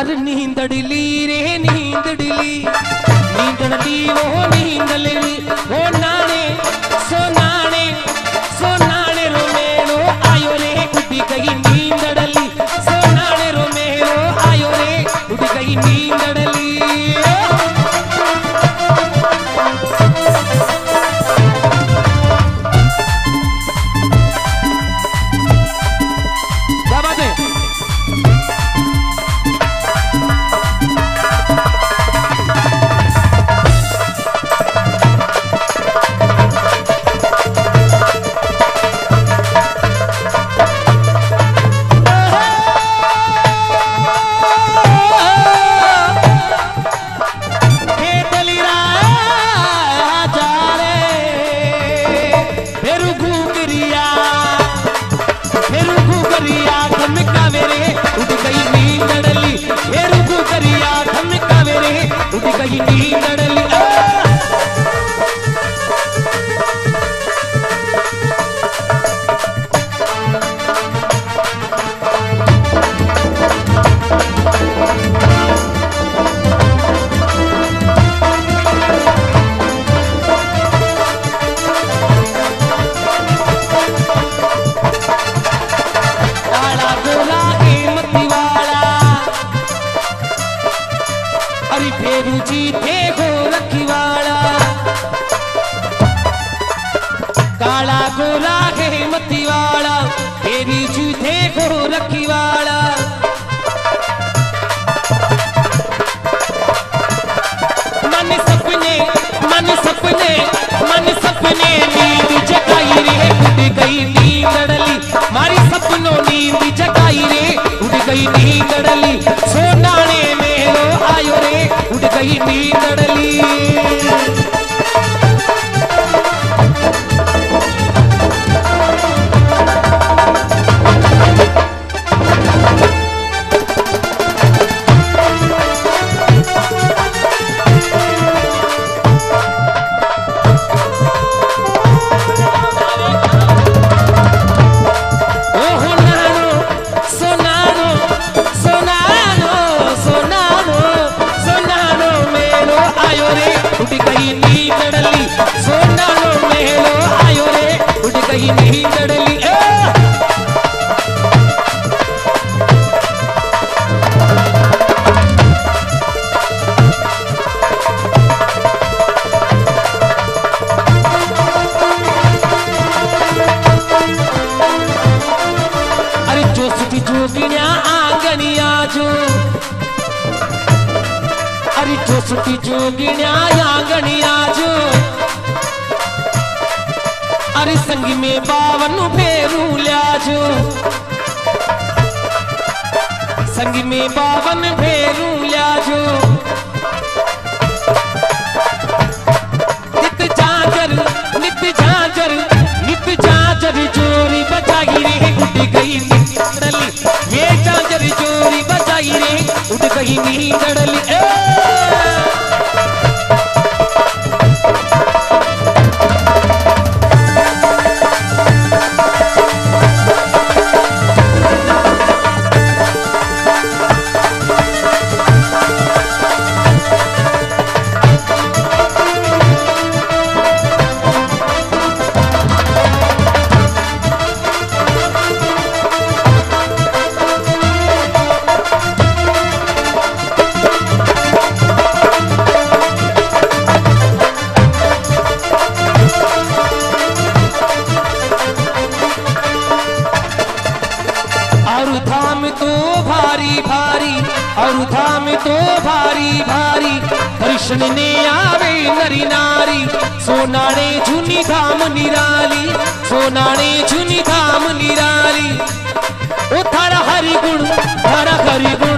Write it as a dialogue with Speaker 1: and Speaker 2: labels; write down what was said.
Speaker 1: अरे नींदड़ली रे नींदड़ली नींदड़ली वो नींदली वो नाने सोनाने रो मेरो आयो रे उठी गई नींदड़ली रो मेरो आयो रे उठी गई नींदड़ली क्या उठ नींद सुखी जोगिन्या आंगनिया जो। अरे संगी में बावन फेरू लिया जो। संगी में बावन फेरू लिया जो। नित झांझर नित जोरी बजाई रे, उठ गई नींदड़ली ये जोरी नींदड़ली थाम धाम तो भारी भारी और धाम तो भारी भारी, कृष्ण ने आवे नरी नारी, सोनाने झुनी धाम निराली सोनाणे झुनी धाम निराली। ओ थारा हरि गुण थारा हरि गुण